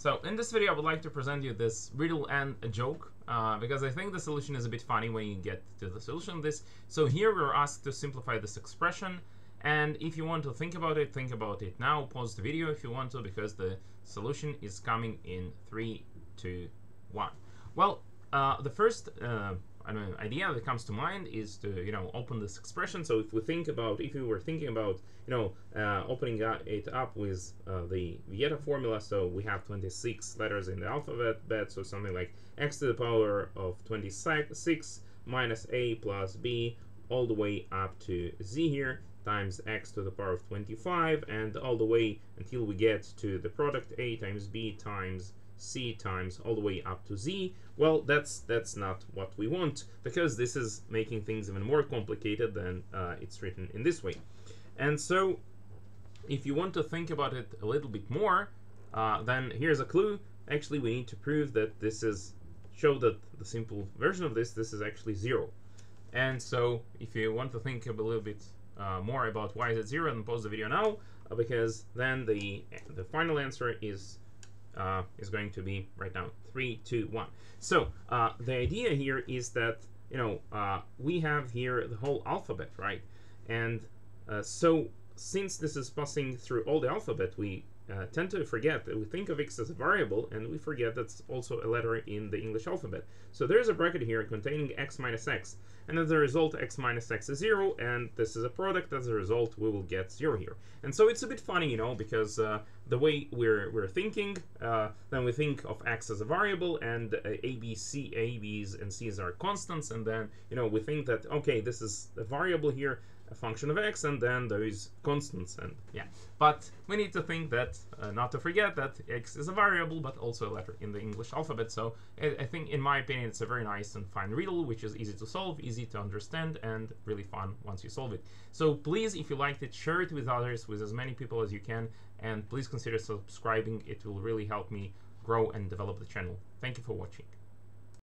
So in this video, I would like to present you this riddle and a joke uh, because I think the solution is a bit funny when you get to the solution of this. So here we're asked to simplify this expression. And if you want to think about it, think about it now. Pause the video if you want to because the solution is coming in three, two, one. Well, uh, the first uh, I mean, idea that comes to mind is to you know open this expression. So if we think about, if we were thinking about you know uh, opening it up with uh, the Vieta formula, so we have 26 letters in the alphabet, bed, so something like x to the power of 26 minus a plus b all the way up to z here times x to the power of 25 and all the way until we get to the product a times b times c times all the way up to z. Well, that's that's not what we want because this is making things even more complicated than uh, it's written in this way. And so if you want to think about it a little bit more, uh, then here's a clue. Actually, we need to prove that this is, show that the simple version of this, this is actually zero. And so if you want to think a little bit uh, more about why is it zero, then pause the video now, uh, because then the, the final answer is uh, is going to be right now three, two, one. So uh, the idea here is that you know uh, we have here the whole alphabet, right? And uh, so since this is passing through all the alphabet, we uh, tend to forget that we think of x as a variable and we forget that's also a letter in the English alphabet. So there's a bracket here containing x minus x and as a result x minus x is 0 and this is a product as a result we will get 0 here. And so it's a bit funny you know because uh, the way we're, we're thinking uh, then we think of x as a variable and uh, a, b, c, a, b's and c's are constants and then you know we think that okay this is a variable here a function of x and then there is constants and yeah but we need to think that uh, not to forget that x is a variable but also a letter in the english alphabet. So I, I, think in my opinion it's a very nice and fine riddle which is easy to solve easy to understand and really fun once you solve it. So please if you liked it share it with others with as many people as you can and please consider subscribing. It will really help me grow and develop the channel. Thank you for watching